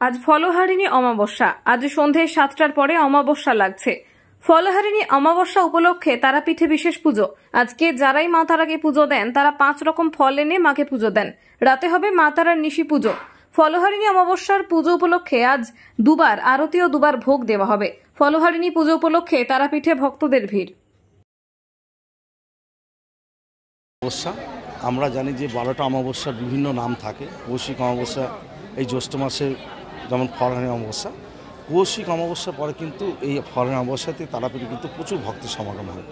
আজ ফলহারিণী অমাবস্যা। আজ সন্ধে সাতটার পরে অমাবস্যা লাগছে। ফলহারিণী অমাবস্যা উপলক্ষে তারা পিঠে বিশেষ পুজো। আজকে যারাই মা তারাকে পুজো দেন, তারা পাঁচ রকম ফল এনে মাকে পুজো দেন। রাতে হবে মা তারার নিশি পুজো। ফলহারিণী অমাবস্যার পুজো উপলক্ষে আজ দুবার আরতি ও দুবার ভোগ দেওয়া হবে। ফলহারিণী পুজো উপলক্ষে তারাপীঠে ভক্তদের ভিড়। অমাবস্যা, আমরা জানি যে বারোটা অমাবস্যার বিভিন্ন নাম থাকে। কৌশিক অমাবস্যা, এই জ্যৈষ্ঠ মাসে যেমন ফলহানি অমাবস্যা কৌশিক অমাবস্যার পরে কিন্তু এই ফলহানি অমাবস্যাতে তারাপীঠে কিন্তু প্রচুর ভক্তের সমাগম হয়।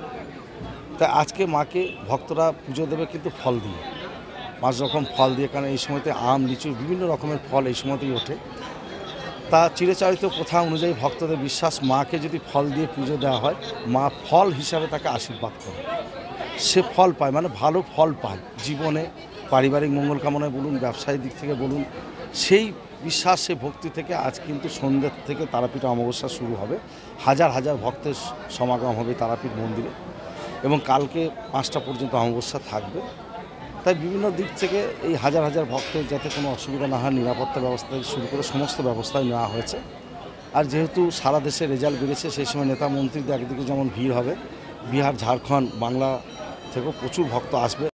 তাই আজকে মাকে ভক্তরা পুজো দেবে কিন্তু ফল দিয়ে। পাঁচ রকম ফল দিয়ে, কারণ এই সময়তে আম, লিচু, বিভিন্ন রকমের ফল এই সময়তেই ওঠে। তা চিরচারিত প্রথা অনুযায়ী ভক্তদের বিশ্বাস, মাকে যদি ফল দিয়ে পুজো দেওয়া হয়, মা ফল হিসাবে তাকে আশীর্বাদ করে। সে ফল পায় মানে ভালো ফল পায়। জীবনে পারিবারিক মঙ্গল কামনায় বলুন, ব্যবসায়িক দিক থেকে বলুন, সেই বিশ্বাস, সেই ভক্তি থেকে আজ কিন্তু সন্ধ্যের থেকে তারাপীঠ অমাবস্যা শুরু হবে। হাজার হাজার ভক্তের সমাগম হবে তারাপীঠ মন্দিরে এবং কালকে পাঁচটা পর্যন্ত অমাবস্যা থাকবে। তাই বিভিন্ন দিক থেকে এই হাজার হাজার ভক্তের যাতে কোনো অসুবিধা না হয়, নিরাপত্তা ব্যবস্থা শুরু করে সমস্ত ব্যবস্থাই নেওয়া হয়েছে। আর যেহেতু সারা দেশে রেজাল্ট বেড়েছে, সেই সময় নেতা মন্ত্রীদের একদিকে যেমন ভিড় হবে, বিহার, ঝাড়খণ্ড, বাংলা থেকেও প্রচুর ভক্ত আসবে।